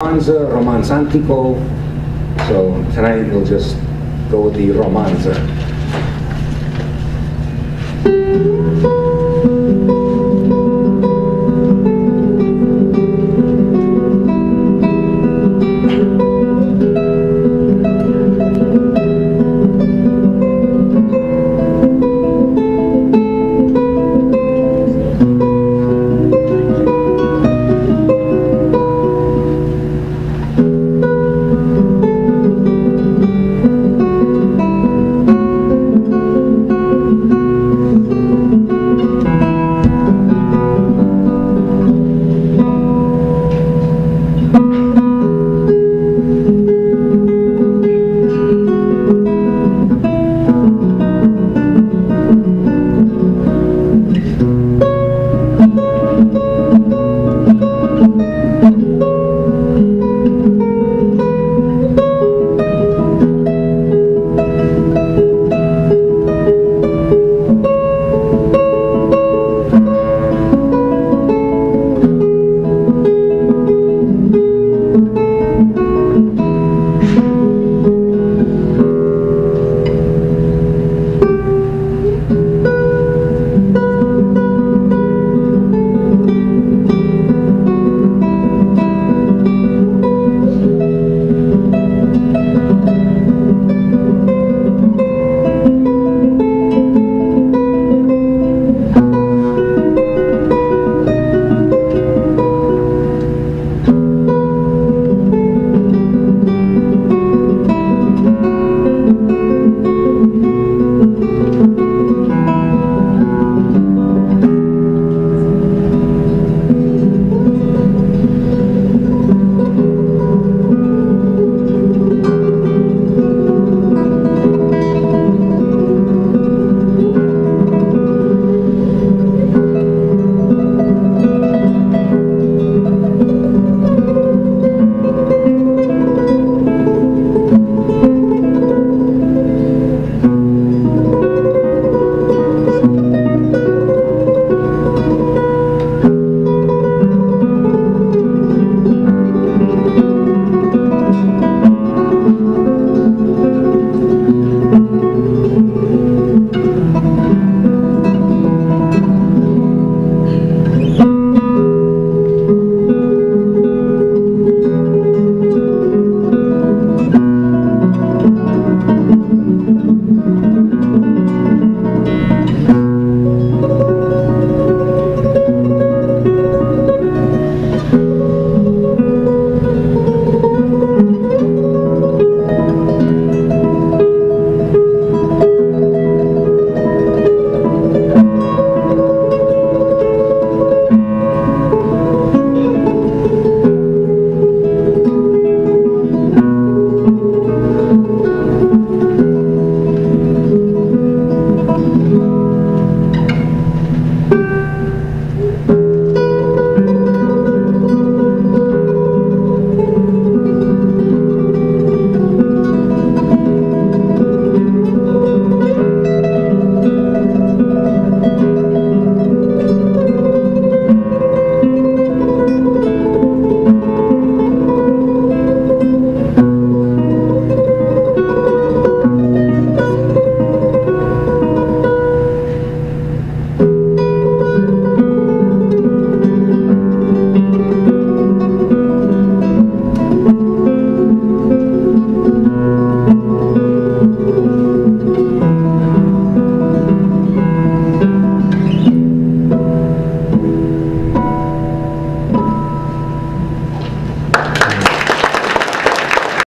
Romanza, antico So tonight we'll just go with the Romanza.